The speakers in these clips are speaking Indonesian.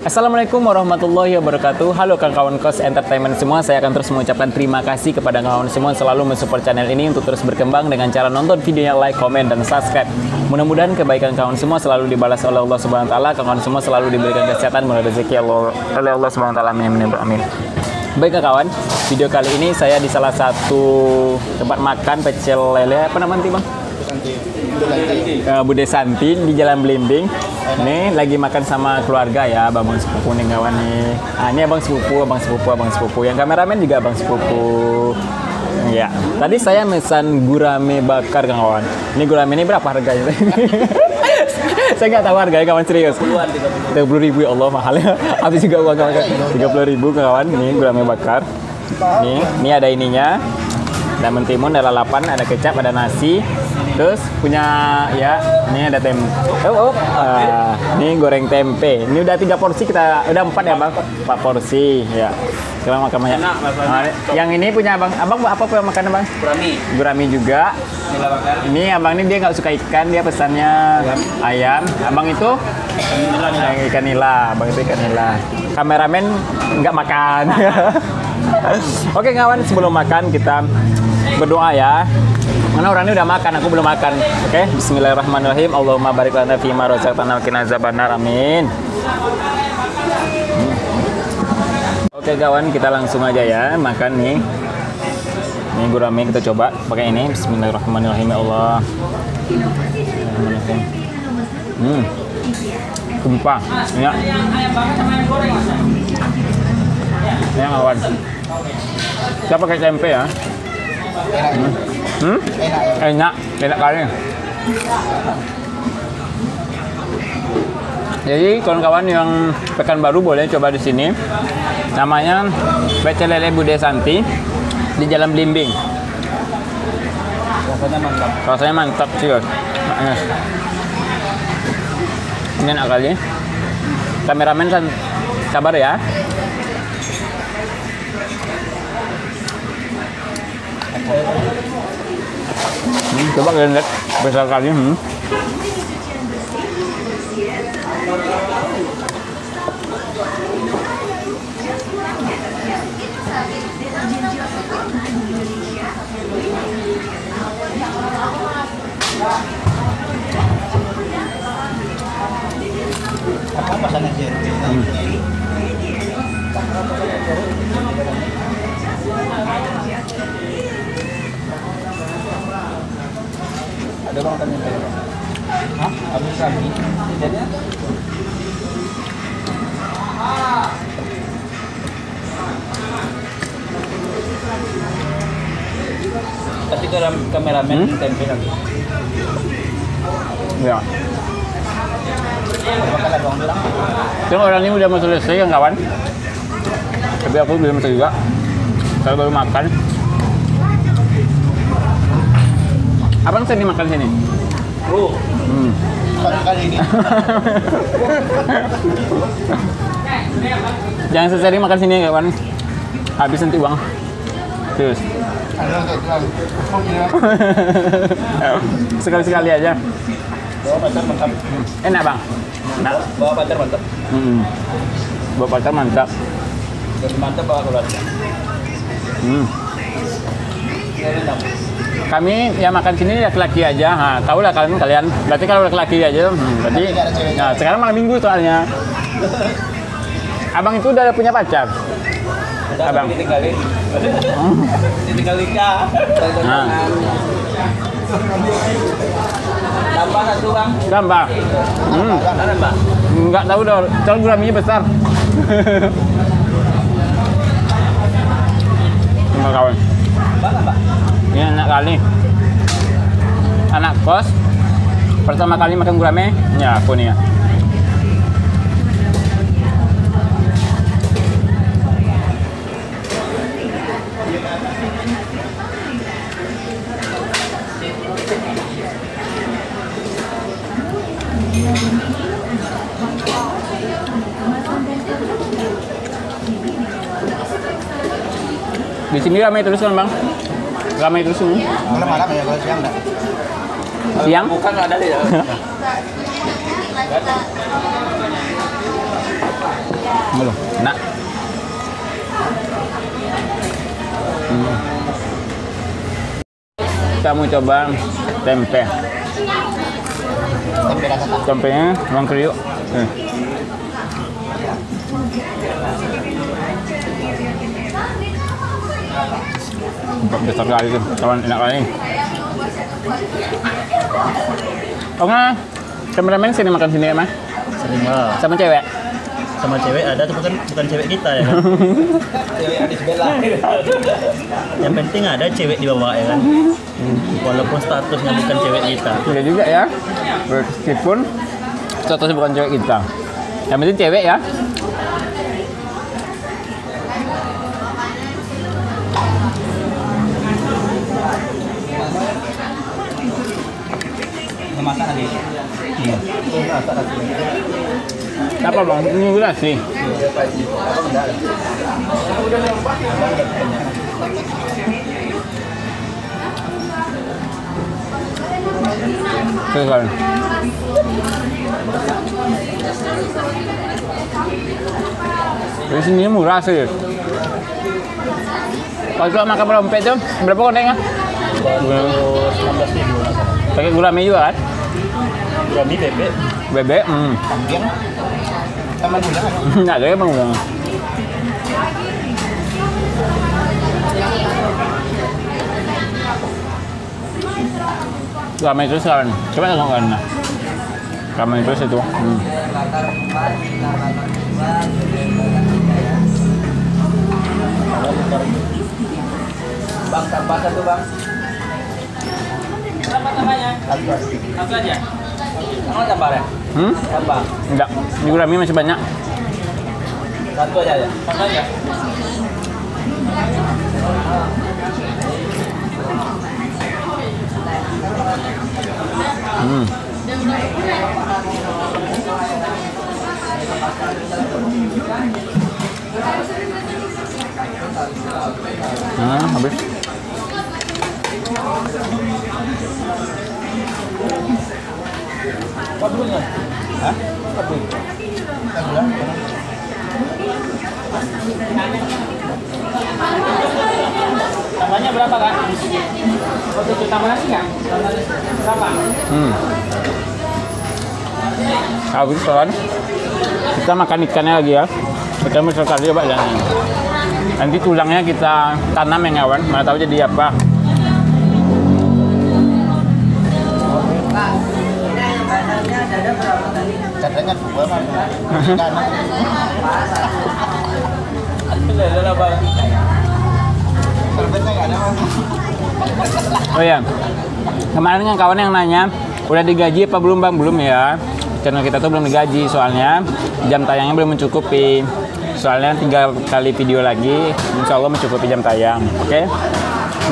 Assalamualaikum warahmatullahi wabarakatuh Halo kawan-kawan Kos Entertainment semua Saya akan terus mengucapkan terima kasih kepada kawan semua selalu mensupport channel ini Untuk terus berkembang dengan cara nonton videonya like, komen, dan subscribe Mudah-mudahan kebaikan kawan semua selalu dibalas oleh Allah Subhanahu Wa Taala. Kawan semua selalu diberikan kesehatan mulai rezeki oleh Allah Subhanahu Wa Taala. Amin amin amin. Baik kawan, video kali ini saya di salah satu tempat makan pecel lele apa namanya bang? Uh, Bude Santi di Jalan Belimbing. Ini lagi makan sama keluarga ya, abang sepupu nih kawan nih. Ah, ini abang sepupu, abang sepupu, abang sepupu. Yang kameramen juga abang sepupu. Ya, tadi saya pesan gurame bakar kawan. Ini gurame ini berapa harganya? saya nggak tahu harganya kawan serius. Tiga puluh ribu ya Allah mahalnya. Habis juga uang kawan. Tiga puluh ribu kawan. Ini gurame bakar. Nih, ini ada ininya. Ada mentimun, ada lalapan, ada kecap, ada nasi. Terus punya ya, ini ada tempe. Oh, oh. Ah, ini goreng tempe. Ini udah tiga porsi kita, udah empat ya bang, empat porsi ya. Sekarang makan banyak. Nah, yang ini punya abang, abang apa punya makan bang? Gurami. Gurami juga. Bakar. Ini abang ini dia nggak suka ikan, dia pesannya ayam. Abang itu yang ikan nila, abang itu ikan nila. Kameramen nggak makan. Oke kawan, sebelum makan kita berdoa ya. Orang ini udah makan, aku belum makan. Oke, Bismillahirrahmanirrahim. Allahumma barik lana fi ma razaqtana wa qina azabannar. Amin. Oke kawan, kita langsung aja ya makan nih. Ini gurame kita coba pakai ini. Bismillahirrahmanirrahim ya Allah. Hmm. Gempa. Ya. Ya kawan. Kita pakai tempe ya. Hmm. Enak, enak kali. Jadi kawan-kawan yang Pekanbaru boleh coba di sini. Namanya Pecel Lele Bude Santi di Jalan Blimbing. Rasanya mantap. Rasanya mantap sih. Ini enak kali. Kameramen san- sabar ya. Hmm, coba kalian lihat besar kali. Hmm. Apa masalah Ada bang tanya tanya. Hah? Habis kami. Jadi Pasti ke kameramen Hmm? tempe lagi. Ya. Kan orang ini udah mau selesai kan kawan. Tapi aku belum selesai juga. Saya baru makan. Abang sering makan sini? Bro, Hmm. kali ini. Jangan sesering makan sini kawan. Habis nanti uang. Terus. Sekali-sekali aja. Bawa pacar mantap. Enak bang. Enak. Bawa pacar mantap. Hmm. Bawa pacar mantap. Lebih mantap bawa keluarga. Hmm. Kami ya makan sini laki-laki aja. Nah, tahu lah kalian kalian. Berarti kalau laki-laki aja, hmm, berarti. Nah, sekarang malam minggu soalnya. Abang itu udah punya pacar. Udah Abang. ditinggalin. Ditinggal nikah. Nah. Tambah satu bang. Gambar. Hmm. Ada mbak. Enggak tahu dong. Soalnya guraminya besar. Terima kawan. Ini enak kali. Anak kos. Pertama kali makan gurame, ya aku nih ya. Di sini ramai terus kan bang? Ramai terus ini. Malam-malam ya kalau siang enggak. Siang? Bukan ada ya. Aduh, enak. Hmm. Kita mau coba tempe. Tempe rasa. Tempenya bang kriuk. Hmm. Empat besar kali tuh, kawan enak kali. Oh nggak, kameramen sini makan sini ya mah, Sering lah. sama cewek. Sama cewek ada tapi bukan bukan cewek kita ya kan. Cewek ada sebelah. Yang penting ada cewek di bawah ya kan. Walaupun statusnya bukan cewek kita. Iya juga ya, meskipun statusnya bukan cewek kita. Yang penting cewek ya. Iya. Masak lagi. Apa bang? Ini udah sih. Di sini murah sih. Kalau makan perompet tuh berapa koneknya? 19 ribu Pakai gurame juga kan? Kami bebek Bebek, hmm. Kambing. Sama gula kan? Nggak ada emang udah. Ramai terus kan? Coba tengok kan. Ramai terus itu. Hmm. Bang, tambah satu bang. Berapa tambahnya? Tambah. Satu aja. Mau tambah ya? Hmm? Tambah. Enggak. Di gurame masih banyak. Satu aja ya. Satu aja. Hmm. Hmm, habis. Dulu nggak? Hah? Kau dulu. Kau dulu. Tambahnya berapa kak? Mau tutup tambah nasi nggak? Berapa? Hmm. Habis kawan. Kita makan ikannya lagi ya. Kita besar kali coba jangan. Nanti tulangnya kita tanam ya kawan. Mana tahu jadi apa. Kanan. Alhamdulillah bang. Oh ya, kemarin kan kawan yang nanya, udah digaji apa belum bang? Belum ya. Channel kita tuh belum digaji soalnya jam tayangnya belum mencukupi. Soalnya tiga kali video lagi, insya Allah mencukupi jam tayang. Oke,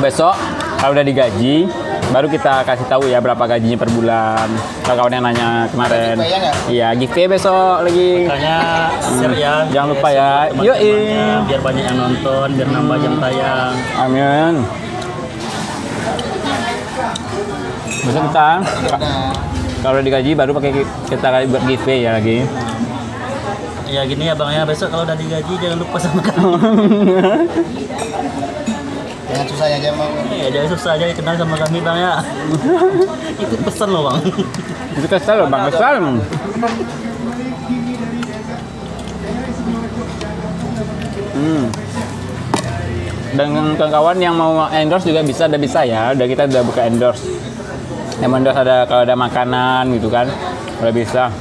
besok kalau udah digaji, baru kita kasih tahu ya berapa gajinya per bulan. Kalau kawan yang nanya kemarin, ya iya giveaway besok lagi. Makanya share ya Jangan lupa ya. Yoi. Biar banyak yang nonton Biar nambah jam tayang Amin. Besok kita kalau udah digaji baru pakai kita buat giveaway ya lagi. Ya gini ya bang ya Besok kalau udah digaji Jangan lupa sama kami jangan susah aja mau. Ya jangan susah aja kenal sama kami bang ya Ikut pesan loh bang Itu kesel loh bang, kesel. Hmm. Dan kawan-kawan yang mau endorse juga bisa, ada bisa ya. Udah kita udah buka endorse. Yang endorse ada kalau ada makanan gitu kan, udah bisa.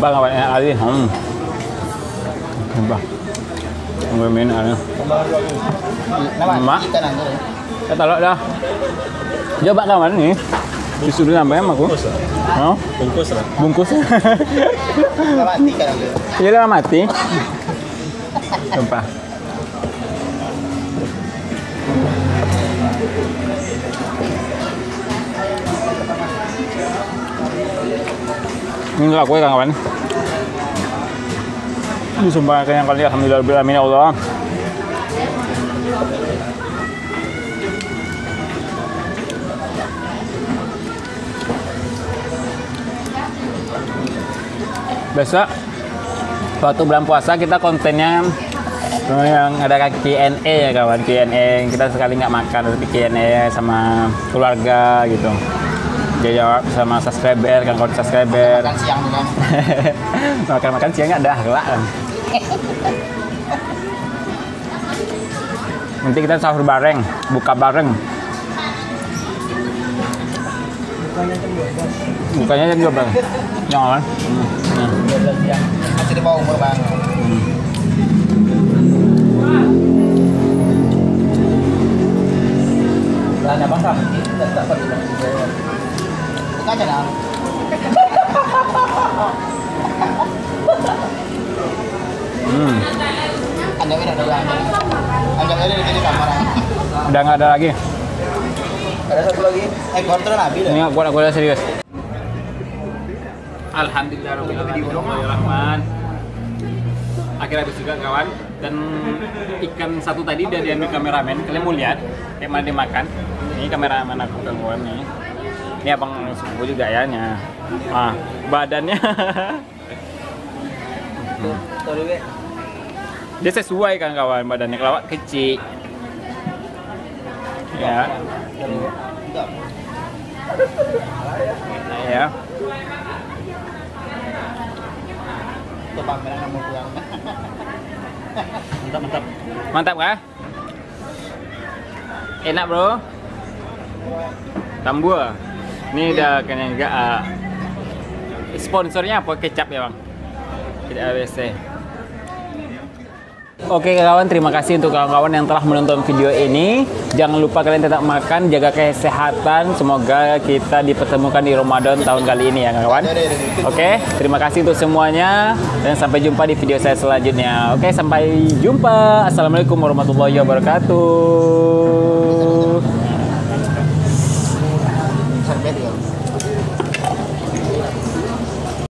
Sumpah kawan yang Ali. Hmm. Sumpah. Gue main ada. Nama Mak. ikan anggur. Kita taruh dah. Coba kawan nih. Disuruh nambah sama aku. Bungkus lah Oh, Bungkus lah bungkus. Nama ikan anggur. Iya udah mati. Sumpah. ini lah kue ya, kawan. Ini sumpah kenyang kali alhamdulillah minyak Allah. Besok waktu bulan puasa kita kontennya yang ada Q&A ya kawan. Q&A kita sekali nggak makan tapi Q&A sama keluarga gitu jawab sama subscriber kan kawan subscriber Makan siang juga. makan makan siang ada akhlak kan nanti kita sahur bareng buka bareng bukanya jam 12 jangan hmm. hmm. Masih di bawah umur bang. Lah bang sama tak tak perlu. Buka aja nah. Hmm. Ada di kamar. udah nggak ada lagi? Ada satu lagi. Eh, korter nabi ini aku aku udah serius. Alhamdulillah Rahman akhirnya habis juga kawan. Dan ikan satu tadi udah diambil kameramen. Kalian mau lihat? Kayak mana dia makan? Ini kameramen aku gangguan nih ini abang sepupu juga ya nya. ah badannya dia sesuai kan kawan badannya kelawat kecil ya ya. Mantap mantap. Mantap kah? Enak bro. Tambua. Ini udah kena juga. ah. sponsornya apa kecap ya bang? Tidak ABC. Oke kawan, terima kasih untuk kawan-kawan yang telah menonton video ini. Jangan lupa kalian tetap makan, jaga kesehatan. Semoga kita dipertemukan di Ramadan tahun kali ini ya kawan. Oke, terima kasih untuk semuanya dan sampai jumpa di video saya selanjutnya. Oke, sampai jumpa. Assalamualaikum warahmatullahi wabarakatuh.